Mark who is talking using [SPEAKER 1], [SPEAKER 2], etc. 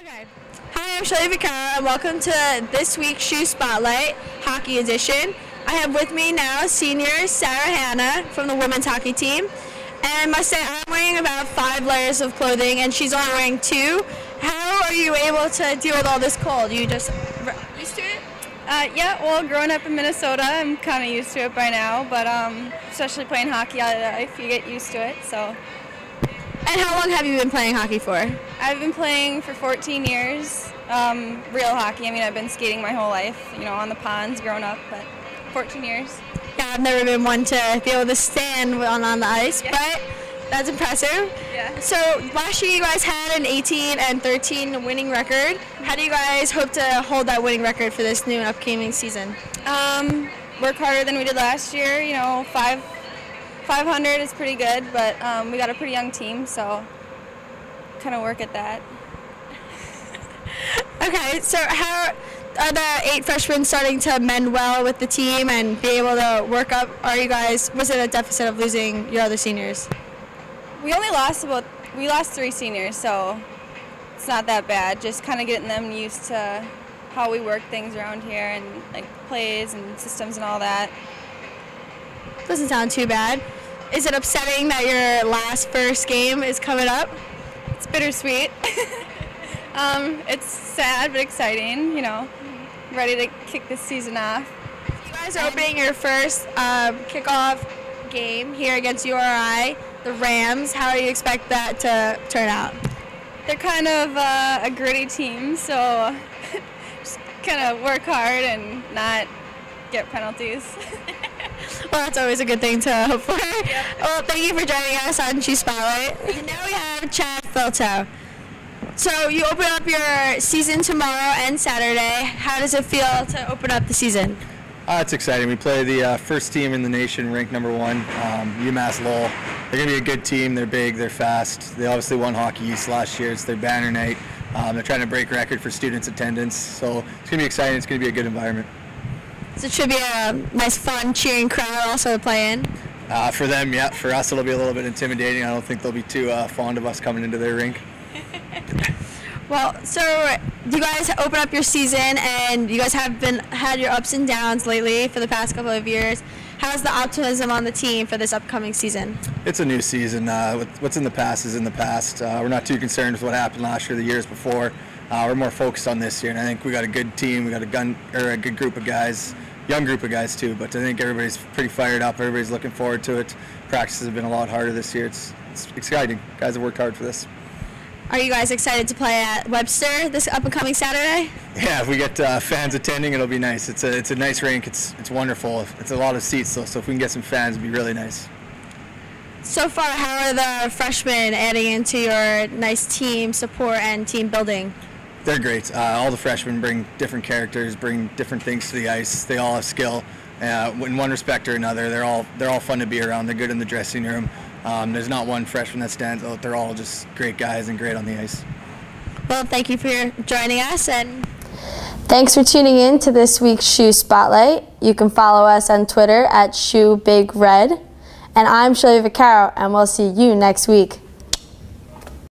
[SPEAKER 1] Okay. Hi, I'm Shelly Vaccaro, and welcome to this week's SHU Spotlight Hockey Edition. I have with me now senior Sara Hanna from the women's hockey team. And I must say, I'm wearing about five layers of clothing, and she's only wearing two. How are you able to deal with all this cold? You just used to it?
[SPEAKER 2] Uh, yeah, well, growing up in Minnesota, I'm kind of used to it by now, but um, especially playing hockey all life, you get used to it. So
[SPEAKER 1] And how long have you been playing hockey for?
[SPEAKER 2] I've been playing for 14 years, um, real hockey. I mean, I've been skating my whole life, you know, on the ponds growing up, but 14 years.
[SPEAKER 1] Yeah, I've never been one to be able to stand on, on the ice,
[SPEAKER 2] Yeah.
[SPEAKER 1] but that's impressive.
[SPEAKER 2] Yeah.
[SPEAKER 1] So last year you guys had an 18 and 13 winning record. How do you guys hope to hold that winning record for this new and upcoming season?
[SPEAKER 2] Um, work harder than we did last year. You know, five, 500 is pretty good, but um, we got a pretty young team, so kind of work at that.
[SPEAKER 1] Okay, so how are the eight freshmen starting to mend well with the team and be able to work up? Are you guys, was it a deficit of losing your other seniors?
[SPEAKER 2] We only lost about we lost three seniors, so it's not that bad. Just kind of getting them used to how we work things around here and like plays and systems and all that.
[SPEAKER 1] Doesn't sound too bad. Is it upsetting that your last first game is coming up?
[SPEAKER 2] It's bittersweet. um, it's sad but exciting. You know, ready to kick this season off.
[SPEAKER 1] You guys are opening your first um, kickoff game here against URI, the Rams. How do you expect that to turn out?
[SPEAKER 2] They're kind of uh, a gritty team, so just kind of work hard and not get penalties.
[SPEAKER 1] Well, that's always a good thing to hope for. Well, thank you for joining us on SHU Spotlight. And now we have Chad Filteau. So you open up your season tomorrow and Saturday. How does it feel to open up the season?
[SPEAKER 3] Uh, it's exciting. We play the uh, first team in the nation, ranked number one, um, UMass Lowell. They're going to be a good team. They're big. They're fast. They obviously won Hockey East last year. It's their banner night. Um, they're trying to break record for students' attendance. So it's going to be exciting. It's going to be a good environment.
[SPEAKER 1] So it should be a nice, fun, cheering crowd also to play in.
[SPEAKER 3] Uh, for them, yeah. For us, it'll be a little bit intimidating. I don't think they'll be too uh, fond of us coming into their rink.
[SPEAKER 1] Well, so you guys open up your season, and you guys have been had your ups and downs lately for the past couple of years. How's the optimism on the team for this upcoming season?
[SPEAKER 3] It's a new season. Uh, what's in the past is in the past. Uh, we're not too concerned with what happened last year, the years before. Uh, we're more focused on this year, and I think we got a good team. We got a gun or a good group of guys, young group of guys too. But I think everybody's pretty fired up. Everybody's looking forward to it. Practices have been a lot harder this year. It's, it's exciting. Guys have worked hard for this.
[SPEAKER 1] Are you guys excited to play at Webster this up and coming Saturday?
[SPEAKER 3] Yeah, if we get uh, fans attending, it'll be nice. It's a it's a nice rink. It's it's wonderful. It's a lot of seats, though, so if we can get some fans, it'd be really nice.
[SPEAKER 1] So far, how are the freshmen adding into your nice team support and team building?
[SPEAKER 3] They're great. Uh, all the freshmen bring different characters, bring different things to the ice. They all have skill. Uh, in one respect or another, they're all they're all fun to be around. They're good in the dressing room. Um, there's not one freshman that stands out. They're all just great guys and great on the ice.
[SPEAKER 1] Well, thank you for joining us and
[SPEAKER 4] Thanks for tuning in to this week's SHU Spotlight. You can follow us on Twitter at SHU Big Red. And I'm Shelly Vaccaro, and we'll see you next week.